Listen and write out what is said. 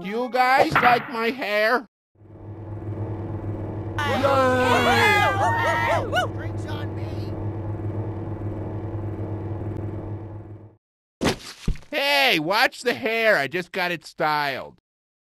Do you guys like my hair? Hey, watch the hair. I just got it styled.